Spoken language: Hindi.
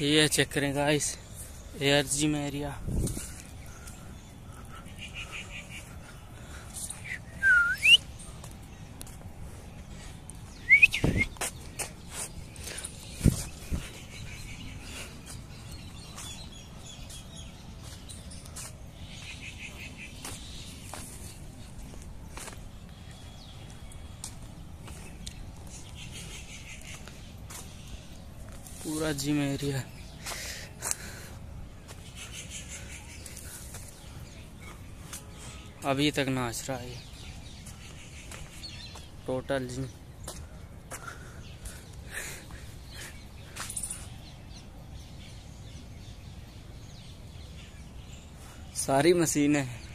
ये चेक करें गाइस एयर जिम एरिया पूरा जिम एरिया अभी तक नाच रहा है टोटल जिम। सारी मशीनें हैं।